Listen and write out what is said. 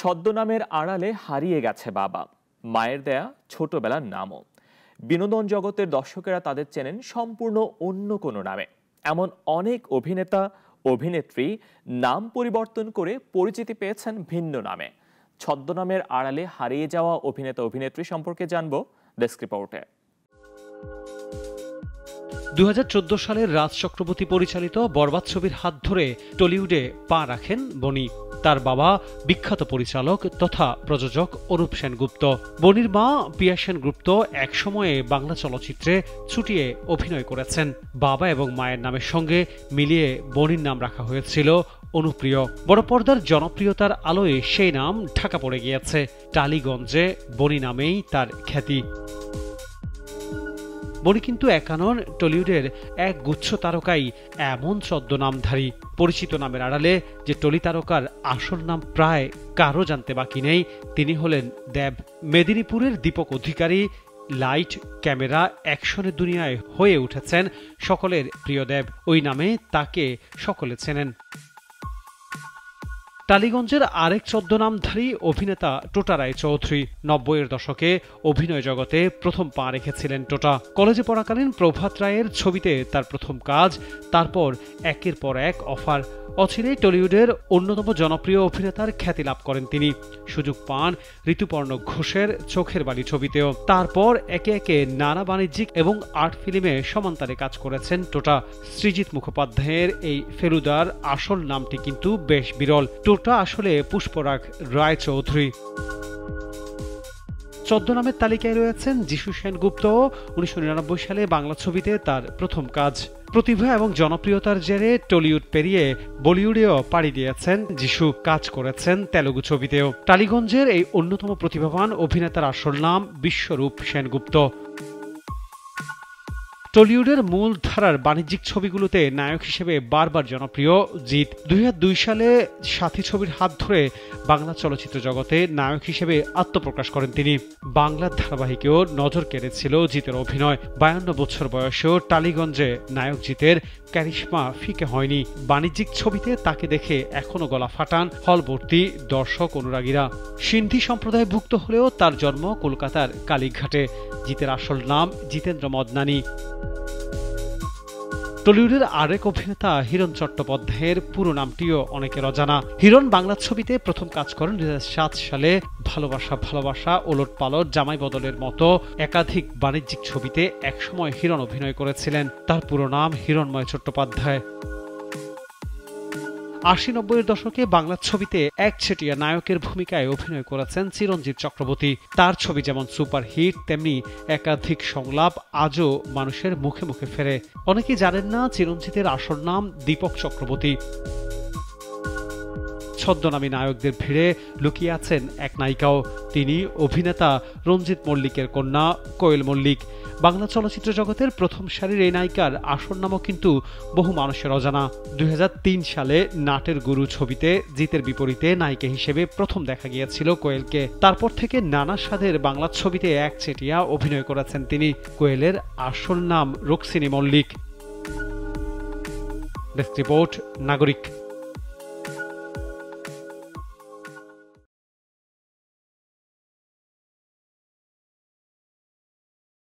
ছদ্মনামের আড়ালে হারিয়ে গেছে বাবা। মায়ের দেয়া ছোটবেলার নামও। বিনোদন জগতের দর্শকেরা তাদের চেনেন সম্পূর্ণ অন্য কোনো নামে। এমন অনেক অভিনেতা, অভিনেত্রী নাম পরিবর্তন করে পরিচিতি পেয়েছেন ভিন্ন নামে। ছদ্মনামের আড়ালে হারিয়ে যাওয়া অভিনেতা, অভিনেত্রী সম্পর্কে জানব ডেস্ক রিপোর্টে। দু হাজার চোদ্দ সালের রাজ চক্রবর্তী পরিচালিত বরবাদ ছবির হাত ধরে টলিউডে পা রাখেন বনি তার বাবা বিখ্যাত পরিচালক তথা প্রযোজক অরূপ সেনগুপ্ত। বনির মা পিয়া সেনগুপ্ত একসময়ে বাংলা চলচ্চিত্রে ছুটিয়ে অভিনয় করেছেন। বাবা এবং মায়ের নামের সঙ্গে মিলিয়ে বনির নাম রাখা হয়েছিল অনুপ্রিয়। বড় পর্দার জনপ্রিয়তার আলোয় সেই নাম ঢাকা পড়ে গিয়েছে। টালিগঞ্জে বনি নামেই তার খ্যাতি। বনি কিন্তু একানন টলিউডের এক গুচ্ছ তারকাই এমন ছদ্মনামধারী। পরিচিত নামের আড়ালে যে টলি তারকার আসল নাম প্রায় কারও জানতে বাকি নেই, তিনি হলেন দেব। মেদিনীপুরের দীপক অধিকারী, লাইট, ক্যামেরা, অ্যাকশনের দুনিয়ায় হয়ে উঠেছেন সকলের প্রিয় দেব। ওই নামে তাকে সকলে চেনেন। টালিগঞ্জের আরেক ছদ্মনামধারী অভিনেতা টোটা রায় চৌধুরী নব্বইয়ের দশকে অভিনয় জগতে প্রথম পা রেখেছিলেন টোটা। কলেজে পড়াকালীন প্রভাত রায়ের ছবিতে তার প্রথম কাজ, তারপর একের পর এক অফার। অচিরেই টলিউডের অন্যতম জনপ্রিয় অভিনেতার খ্যাতি লাভ করেন তিনি। সুযোগ পান ঋতুপর্ণ ঘোষের চোখের বাড়ি ছবিতেও। তারপর একে একে নানা বাণিজ্যিক এবং আর্ট ফিল্মে সমান্তারে কাজ করেছেন টোটা। সৃজিৎ মুখোপাধ্যায়ের এই ফেলুদার আসল নামটি কিন্তু বেশ বিরল। টোটা আসলে পুষ্পরাগ রায় চৌধুরী। ছদ্মনামের তালিকায় রয়েছেন যিশু সেনগুপ্ত, উনিশশো নিরানব্বই সালে বাংলা ছবিতে তার প্রথম কাজ। প্রতিভা এবং জনপ্রিয়তার জেরে টলিউড পেরিয়ে বলিউডেও পাড়ি দিয়েছেন যিশু। কাজ করেছেন তেলুগু ছবিতেও। টালিগঞ্জের এই অন্যতম প্রতিভাবান অভিনেতার আসল নাম বিশ্বরূপ সেনগুপ্ত। টলিউডের মূল ধারার বাণিজ্যিক ছবিগুলোতে নায়ক হিসেবে বারবার জনপ্রিয়। জিৎ, দুই সালে সাথী ছবির হাত ধরে বাংলা চলচ্চিত্র জগতে নায়ক হিসেবে আত্মপ্রকাশ করেন তিনি। বাংলা ধারাবাহিকেও নজর কেড়েছিল জিতের অভিনয়। বায়ান্ন বছর বয়সেও টালিগঞ্জে নায়ক জিতের ক্যারিশমা ফিকে হয়নি। বাণিজ্যিক ছবিতে তাকে দেখে এখনও গলা ফাটান হলভর্তি দর্শক অনুরাগীরা। সিন্ধি সম্প্রদায়ভুক্ত হলেও তার জন্ম কলকাতার কালীঘাটে। জিতের আসল নাম জিতেন্দ্র মদনানী। টলিউডের আরেক অভিনেতা হিরণ চট্টোপাধ্যায়ের পুরো নামটিও অনেকের অজানা। হিরণ বাংলা ছবিতে প্রথম কাজ করেন দু হাজার সাত সালে ভালোবাসা ভালোবাসা ওলট পালট জামাই বদলের মতো একাধিক বাণিজ্যিক ছবিতে একসময় হিরণ অভিনয় করেছিলেন। তার পুরো নাম হিরণময় চট্টোপাধ্যায়। আশি নব্বইয়ের দশকে বাংলা ছবিতে একছেটিয়া নায়কের ভূমিকায় অভিনয় করেছেন চিরঞ্জিত চক্রবর্তী। তার ছবি যেমন সুপার হিট তেমনি একাধিক সংলাপ আজও মানুষের মুখে মুখে ফেরে। অনেকেই জানেন না চিরঞ্জিতের আসল নাম দীপক চক্রবর্তী। ছদ্মনামী নায়কদের ভিড়ে লুকিয়ে আছেন এক নায়িকাও। তিনি অভিনেতা রঞ্জিত মল্লিকের কন্যা কোয়েল মল্লিক। বাংলা চলচ্চিত্র জগতের প্রথম সারির এই নায়িকার আসর নামও কিন্তু বহু মানুষের অজানা। দুই হাজার তিন সালে নাটের গুরু ছবিতে জিতের বিপরীতে নায়িকা হিসেবে প্রথম দেখা গিয়েছিল কোয়েলকে। তারপর থেকে নানা স্বাদের বাংলা ছবিতে এক চেটিয়া অভিনয় করেছেন তিনি। কোয়েলের আসল নাম রুক্সিনী মল্লিক। ডেস্ক রিপোর্ট, নাগরিক।